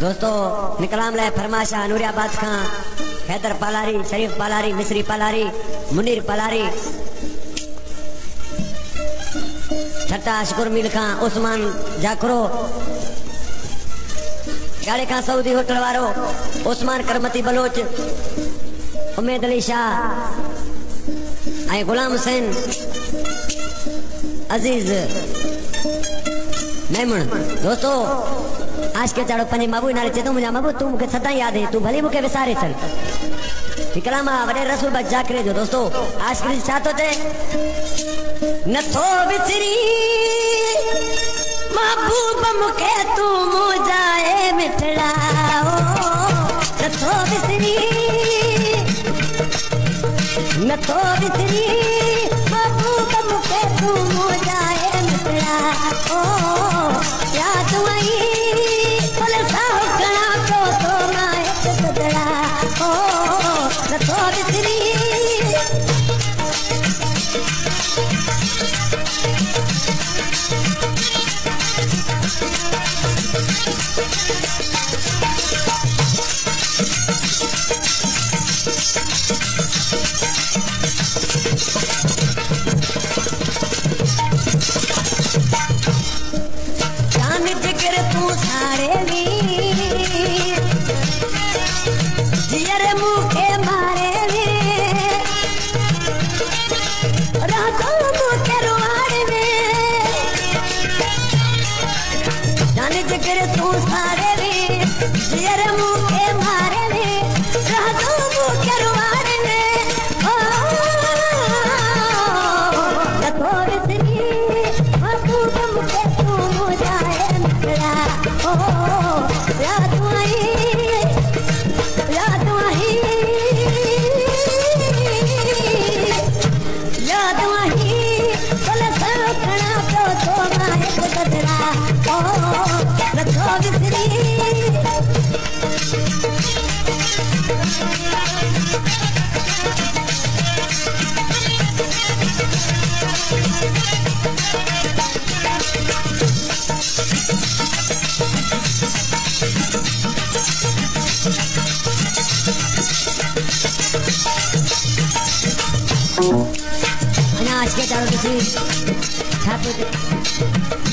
दोस्तों, निकलाम लाइ फरमाशा नूरियाबाद खां। हैदर पालारी, शरीफ पालारी, मिसरी पालारी, मुनीर पालारी। छटा शुकुर मील खां उस्मान जाखरो। गाड़े खां सऊदी होटल वारो उस्मान करमती बलोच। उमेद अली शाह। ऐं गुलाम हुसैन अज़ीज़। मेमण दोस्तों आज के चाड़ो पंजे बाबू नाले चेतो मुंहिंजा बाबू तूं मूंखे सदा यादि है, तूं भली मूंखे विसारे छॾ हिकिड़ा माँ वॾे रसूल बस जाकरे जो दोस्तो, आज के छा थो थिए नथो विसरी महबूब मूंखे तूं मुंहिंजा मिठड़ा नथो विसरी नथो विसरी रे जियर मारे रे रह तू मुखे रुवारे रे ओ देखो विसरी बाबू मुखे तू मुझाए मिला ओ, याद आई याद आई। याद आई कल सखना तो तो माए बदला ओ अनाज के चारों किसी ठाकुर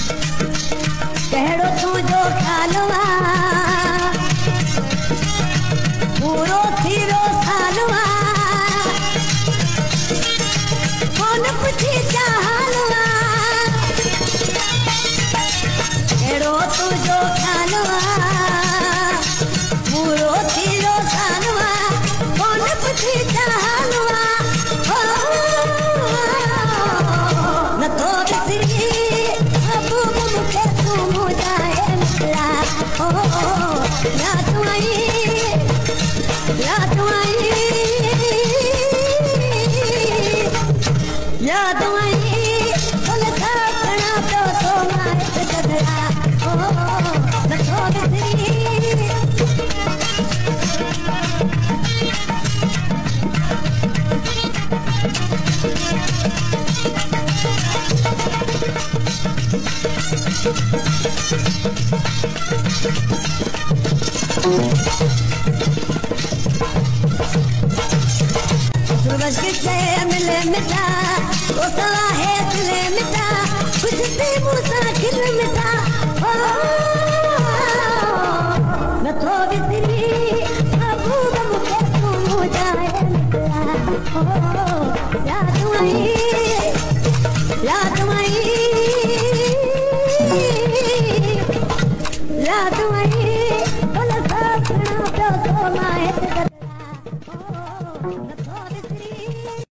बजते मिले मिटा गोतवा तो है तिले मिटा, कुछ से मूसा खिल मिटा। ओ नथो बिसरी अबू दम के तू जाए निकला ओ, याद आई याद आई याद आई।